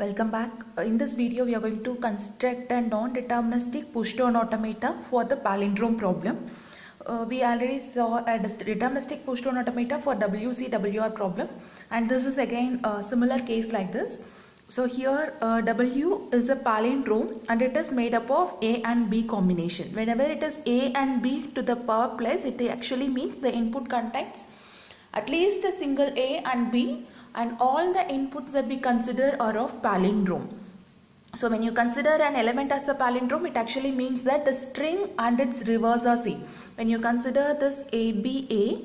Welcome back. Uh, In this video, we are going to construct a non-deterministic push-down automata for the palindrome problem. Uh, we already saw a deterministic push-down automata for WCWR problem, and this is again a similar case like this. So here, uh, W is a palindrome, and it is made up of A and B combination. Whenever it is A and B to the power plus, it actually means the input contains at least a single A and B and all the inputs that we consider are of palindrome. So when you consider an element as a palindrome, it actually means that the string and its reverse are same. When you consider this ABA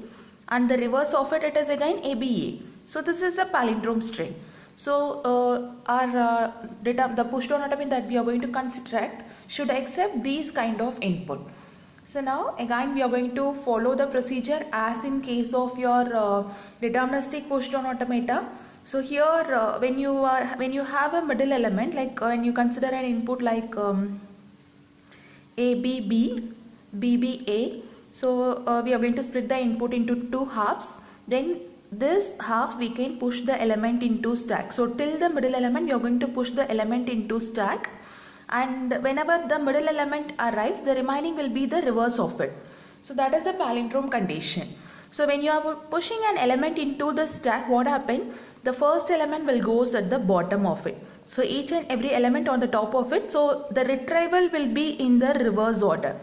and the reverse of it, it is again ABA. So this is a palindrome string. So uh, our uh, data, the push down automata that we are going to construct should accept these kind of input. So now again we are going to follow the procedure as in case of your uh, deterministic push down automata. So here uh, when you are when you have a middle element like uh, when you consider an input like um. So uh, we are going to split the input into two halves. Then this half we can push the element into stack. So till the middle element we are going to push the element into stack and whenever the middle element arrives the remaining will be the reverse of it. So that is the palindrome condition. So when you are pushing an element into the stack what happen? The first element will goes at the bottom of it. So each and every element on the top of it. So the retrieval will be in the reverse order.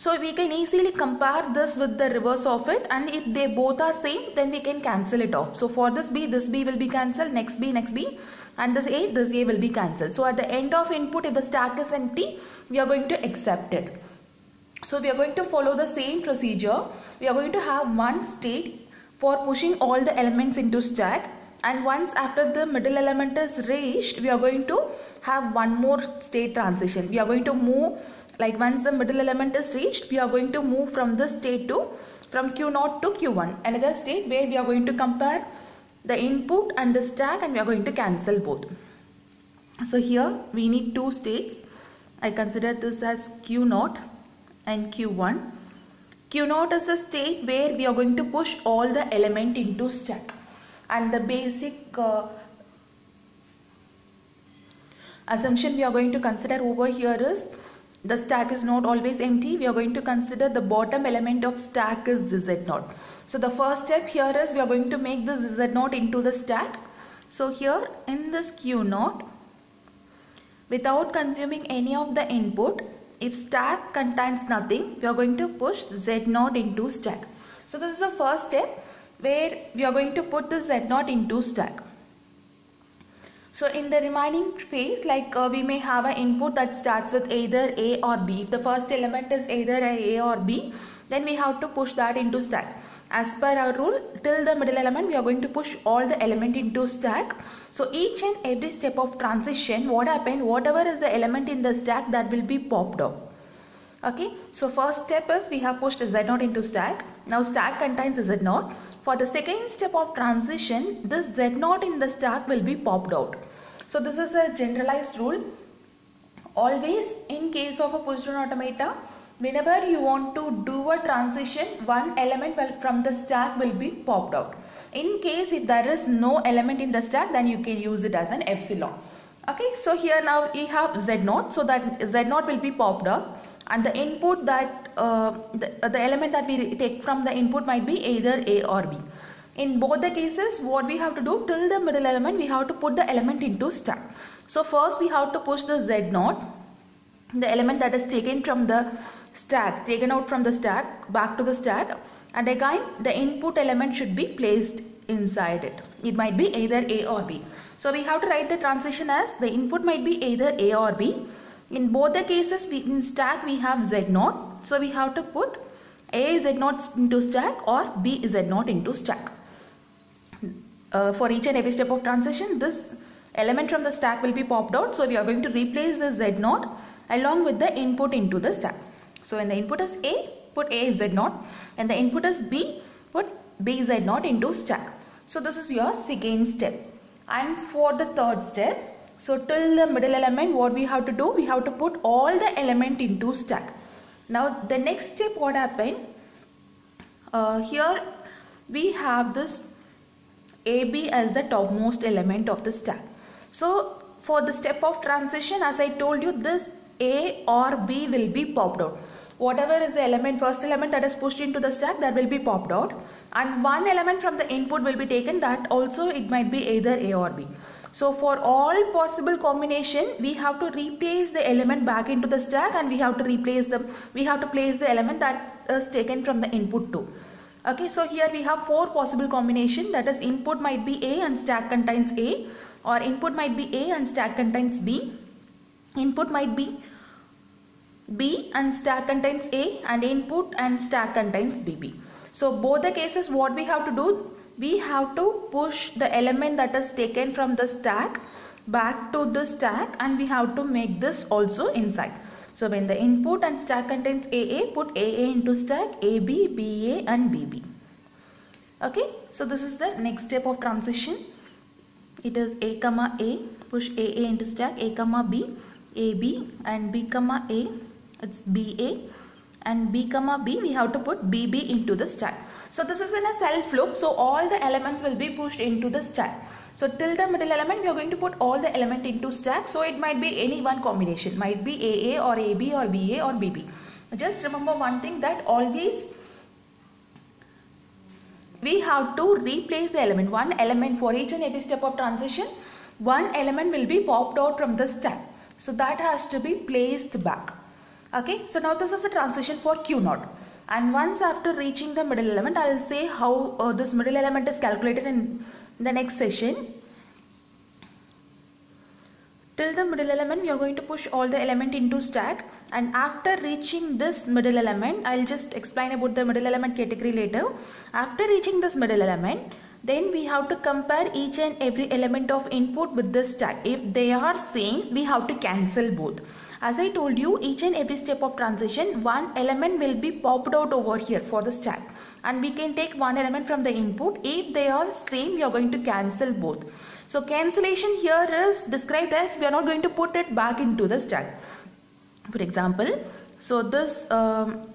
So we can easily compare this with the reverse of it and if they both are same then we can cancel it off. So for this B, this B will be cancelled, next B, next B and this A, this A will be cancelled. So at the end of input if the stack is empty, we are going to accept it. So we are going to follow the same procedure. We are going to have one state for pushing all the elements into stack and once after the middle element is reached, we are going to have one more state transition. We are going to move like once the middle element is reached we are going to move from this state to from q0 to q1 another state where we are going to compare the input and the stack and we are going to cancel both. So here we need two states. I consider this as q0 and q1 q0 is a state where we are going to push all the element into stack. And the basic uh, assumption we are going to consider over here is the stack is not always empty. We are going to consider the bottom element of stack is the z naught. So the first step here is we are going to make this z naught into the stack. So here in this q naught without consuming any of the input if stack contains nothing we are going to push z naught into stack. So this is the first step where we are going to put the z naught into stack so in the remaining phase, like uh, we may have an input that starts with either A or B. If the first element is either a, or B, then we have to push that into stack. As per our rule, till the middle element, we are going to push all the element into stack. So each and every step of transition, what happened, whatever is the element in the stack that will be popped out. Okay, so first step is we have pushed Z0 into stack. Now stack contains Z0. For the second step of transition, this Z0 in the stack will be popped out. So this is a generalized rule. Always in case of a push down automata, whenever you want to do a transition, one element from the stack will be popped out. In case if there is no element in the stack, then you can use it as an epsilon. Okay, so here now we have Z0, so that Z0 will be popped up and the input that uh, the, the element that we take from the input might be either A or B. In both the cases what we have to do till the middle element we have to put the element into stack. So first we have to push the Z0 the element that is taken from the stack taken out from the stack back to the stack and again the input element should be placed inside it. It might be either A or B. So we have to write the transition as the input might be either A or B in both the cases we, in stack we have z0. So we have to put a z0 into stack or b z0 into stack. Uh, for each and every step of transition this element from the stack will be popped out. So we are going to replace the z0 along with the input into the stack. So when the input is a put a z0. And the input is b put b z0 into stack. So this is your second step. And for the third step so till the middle element what we have to do we have to put all the element into stack. Now the next step what happened uh, here we have this AB as the topmost element of the stack. So for the step of transition as I told you this A or B will be popped out. Whatever is the element, first element that is pushed into the stack that will be popped out and one element from the input will be taken that also it might be either A or B. So for all possible combination we have to replace the element back into the stack and we have to replace the we have to place the element that is taken from the input too. Okay, so here we have four possible combination that is input might be A and stack contains A or input might be A and stack contains B. Input might be B and stack contains A and input and stack contains BB. So both the cases what we have to do, we have to push the element that is taken from the stack back to the stack and we have to make this also inside. So when the input and stack contains AA, put AA into stack AB, BA and BB. Okay, so this is the next step of transition. It is A comma A, push AA into stack, A comma B, AB and B comma A it's BA and B comma B we have to put BB into the stack. So this is in a self loop so all the elements will be pushed into the stack. So till the middle element we are going to put all the element into stack so it might be any one combination might be AA or AB or BA or BB. Just remember one thing that always we have to replace the element one element for each and every step of transition one element will be popped out from the stack so that has to be placed back okay so now this is a transition for q naught. And once after reaching the middle element i'll say how uh, this middle element is calculated in the next session. Till the middle element we are going to push all the element into stack. And after reaching this middle element i'll just explain about the middle element category later. After reaching this middle element then we have to compare each and every element of input with the stack. If they are same we have to cancel both as I told you, each and every step of transition, one element will be popped out over here for the stack. And we can take one element from the input. If they are same, we are going to cancel both. So cancellation here is described as we are not going to put it back into the stack. For example, so this um,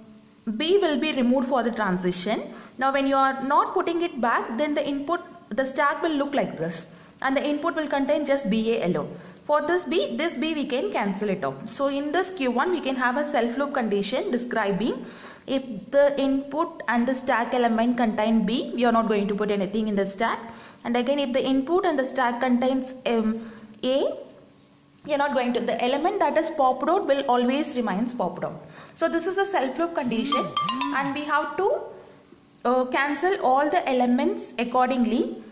B will be removed for the transition. Now when you are not putting it back, then the input, the stack will look like this and the input will contain just BA alone. For this B, this B we can cancel it off. So in this Q1 we can have a self loop condition describing if the input and the stack element contain B, we are not going to put anything in the stack. And again if the input and the stack contains um, A, you're not going to the element that is popped out will always remains popped out so this is a self loop condition and we have to uh, cancel all the elements accordingly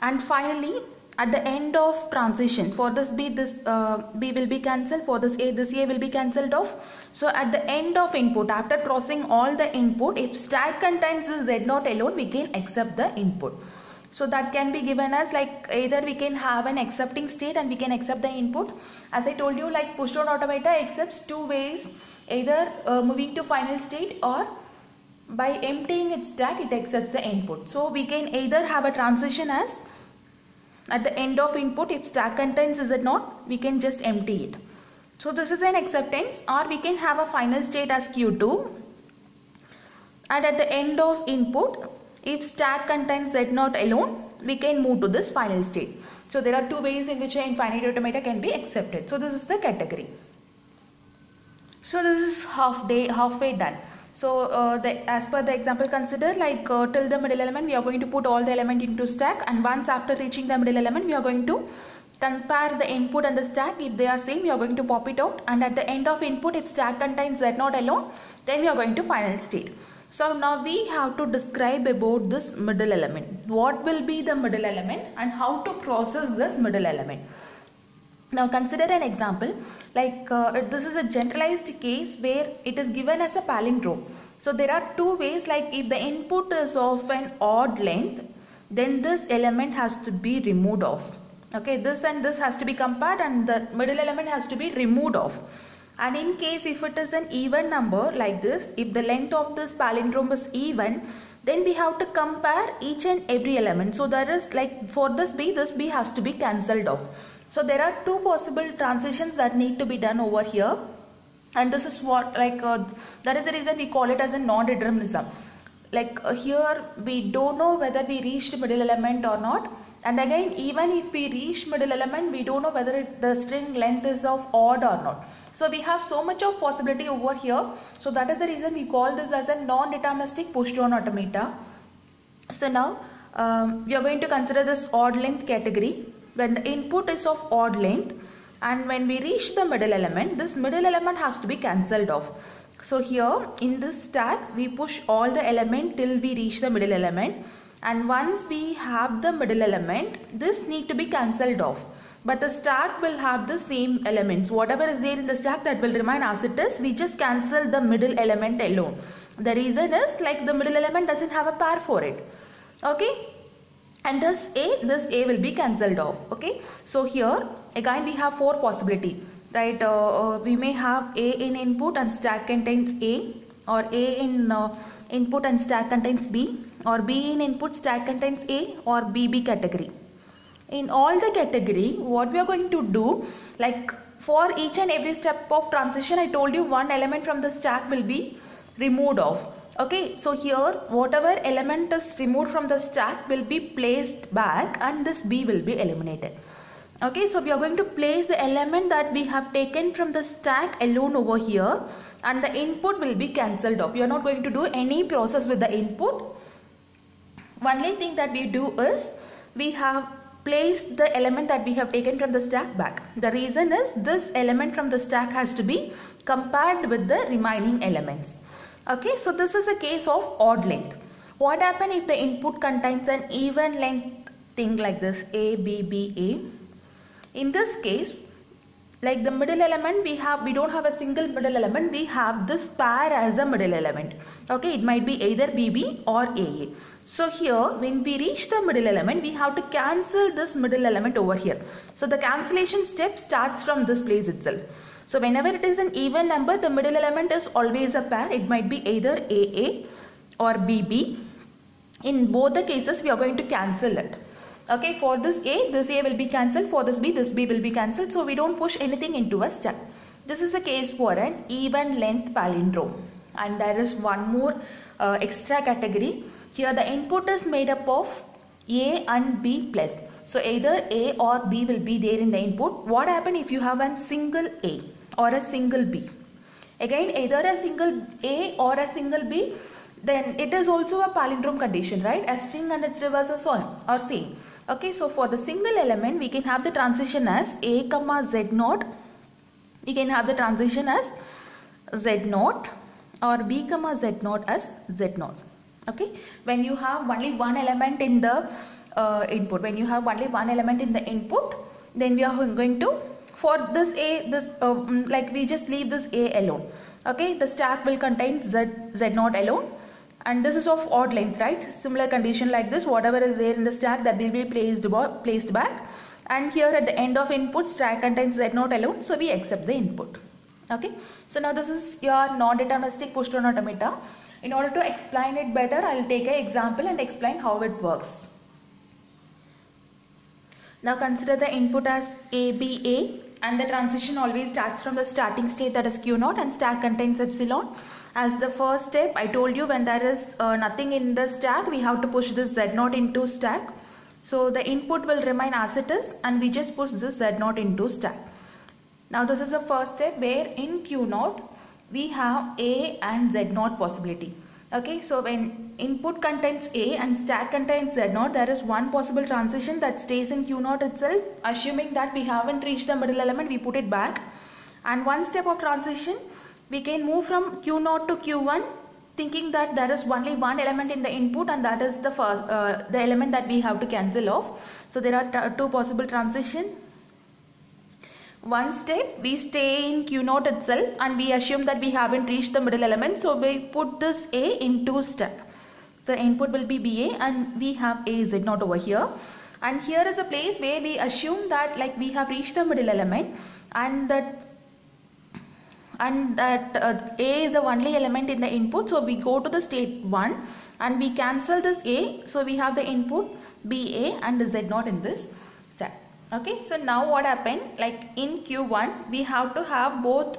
and finally at the end of transition for this b this uh, b will be cancelled for this a this a will be cancelled off. So at the end of input after crossing all the input if stack contains z naught alone we can accept the input. So that can be given as like either we can have an accepting state and we can accept the input. As i told you like push down automata accepts two ways either uh, moving to final state or by emptying its stack it accepts the input. So we can either have a transition as at the end of input if stack contains is it not? We can just empty it. So this is an acceptance or we can have a final state as q2 and at the end of input if stack contains z naught alone we can move to this final state. So there are two ways in which an infinite automata can be accepted. So this is the category. So this is half day halfway done so uh, the, as per the example consider like uh, till the middle element we are going to put all the element into stack and once after reaching the middle element we are going to compare the input and the stack if they are same we are going to pop it out and at the end of input if stack contains z naught alone then we are going to final state. So now we have to describe about this middle element. What will be the middle element and how to process this middle element. Now consider an example like uh, this is a generalized case where it is given as a palindrome. So there are two ways like if the input is of an odd length then this element has to be removed off. Okay this and this has to be compared and the middle element has to be removed off. And in case if it is an even number like this if the length of this palindrome is even then we have to compare each and every element. So there is like for this B this B has to be cancelled off. So there are two possible transitions that need to be done over here. And this is what like uh, that is the reason we call it as a non-determinism. Like uh, here we don't know whether we reached middle element or not. And again even if we reach middle element we don't know whether it, the string length is of odd or not. So we have so much of possibility over here. So that is the reason we call this as a non-deterministic push down automata so now um, we are going to consider this odd length category when the input is of odd length and when we reach the middle element this middle element has to be cancelled off. So here in this stack we push all the element till we reach the middle element and once we have the middle element this need to be cancelled off. But the stack will have the same elements. Whatever is there in the stack that will remain as it is we just cancel the middle element alone. The reason is like the middle element doesn't have a pair for it. Okay and this a this a will be cancelled off okay? So here again we have four possibility right? Uh, uh, we may have a in input and stack contains a or a in uh, input and stack contains b or b in input stack contains a or bb category. In all the category what we are going to do like for each and every step of transition i told you one element from the stack will be removed off okay so here whatever element is removed from the stack will be placed back and this b will be eliminated okay so we are going to place the element that we have taken from the stack alone over here and the input will be cancelled off we are not going to do any process with the input only thing that we do is we have placed the element that we have taken from the stack back. The reason is this element from the stack has to be compared with the remaining elements. Okay, so this is a case of odd length. What happen if the input contains an even length thing like this A, B, B, A? In this case, like the middle element we have we don't have a single middle element. We have this pair as a middle element. Okay it might be either bb or aa so here when we reach the middle element we have to cancel this middle element over here. So the cancellation step starts from this place itself so whenever it is an even number the middle element is always a pair. It might be either aa or bb in both the cases we are going to cancel it. Okay for this a this a will be cancelled. For this b this b will be cancelled. So we don't push anything into a stack this is a case for an even length palindrome. And there is one more uh, extra category. Here the input is made up of a and b plus. So either a or b will be there in the input. What happen if you have a single a or a single b. Again either a single a or a single b then it is also a palindrome condition right? A string and its reverse are same or c. okay so for the single element we can have the transition as a comma z naught. We can have the transition as z naught or b comma z naught as z naught. Okay when you have only one element in the uh, input when you have only one element in the input then we are going to for this a this uh, like we just leave this a alone. Okay the stack will contain z z naught alone. And this is of odd length right? Similar condition like this whatever is there in the stack that will be placed placed back. And here at the end of input stack contains z naught alone so we accept the input. Okay? So now this is your non-deterministic push down automata in order to explain it better i'll take an example and explain how it works. Now consider the input as aba and the transition always starts from the starting state that is q naught and stack contains epsilon. As the first step I told you when there is uh, nothing in the stack we have to push this z naught into stack. So the input will remain as it is and we just push this z naught into stack. Now this is the first step where in q naught we have a and z naught possibility okay so when input contains a and stack contains z naught there is one possible transition that stays in q naught itself assuming that we haven't reached the middle element we put it back. And one step of transition we can move from q0 to q1 thinking that there is only one element in the input and that is the first uh, the element that we have to cancel off. So there are two possible transition one step we stay in q0 itself and we assume that we haven't reached the middle element so we put this a into step. So input will be ba and we have a z naught over here. And here is a place where we assume that like we have reached the middle element and that and that uh, A is the only element in the input so we go to the state 1 and we cancel this A so we have the input BA and Z naught in this okay so now what happened like in Q1 we have to have both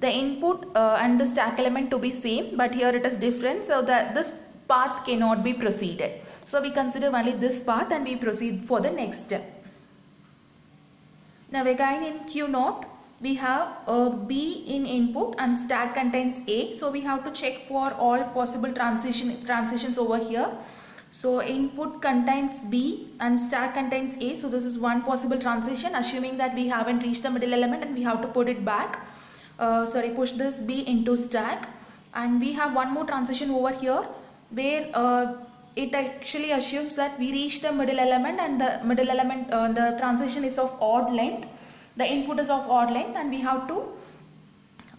the input uh, and the stack element to be same but here it is different so that this path cannot be proceeded. So we consider only this path and we proceed for the next step. Now again in Q naught we have a B in input and stack contains A. So we have to check for all possible transition transitions over here. So input contains B and stack contains A. So this is one possible transition assuming that we haven't reached the middle element and we have to put it back. Uh, sorry push this B into stack and we have one more transition over here where uh, it actually assumes that we reach the middle element and the middle element uh, the transition is of odd length the input is of odd length and we have to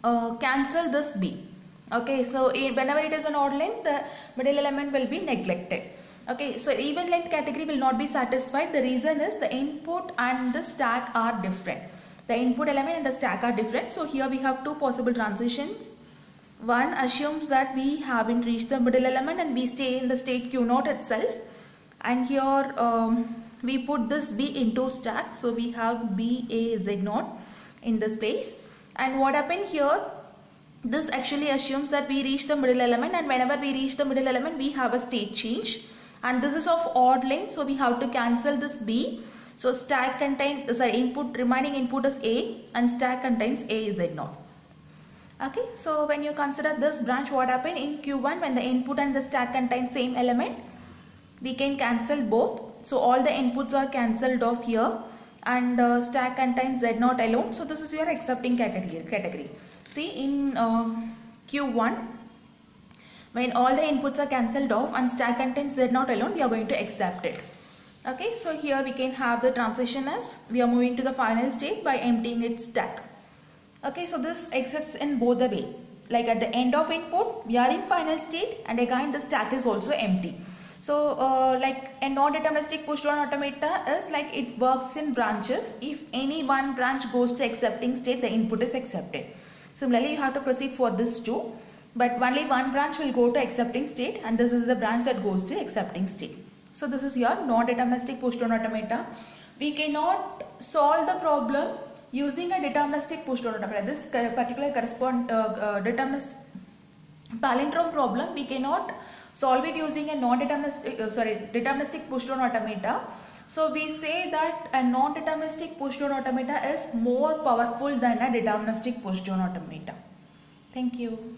uh, cancel this b okay so whenever it is an odd length the middle element will be neglected okay so even length category will not be satisfied the reason is the input and the stack are different the input element and the stack are different so here we have two possible transitions one assumes that we haven't reached the middle element and we stay in the state Q naught itself. And here um, we put this B into stack. So we have B A Z naught in this place. And what happened here? This actually assumes that we reach the middle element and whenever we reach the middle element we have a state change. And this is of odd length so we have to cancel this B. So stack contains, sorry input remaining input is A and stack contains A Z naught. Okay so when you consider this branch what happened in q1 when the input and the stack contain same element we can cancel both. So all the inputs are cancelled off here and uh, stack contains z naught alone. So this is your accepting category category. See in uh, q1 when all the inputs are cancelled off and stack contains z naught alone we are going to accept it. Okay so here we can have the transition as we are moving to the final state by emptying its stack. Okay so this accepts in both the way. Like at the end of input we are in final state and again the stack is also empty. So uh, like a non-deterministic push down automata is like it works in branches. If any one branch goes to accepting state the input is accepted. Similarly you have to proceed for this too but only one branch will go to accepting state and this is the branch that goes to accepting state so this is your non-deterministic push down automata we cannot solve the problem using a deterministic push down automata. This particular correspond uh, uh, deterministic palindrome problem we cannot solve it using a non-deterministic uh, sorry deterministic push down automata. So we say that a non-deterministic push down automata is more powerful than a deterministic push down automata. Thank you.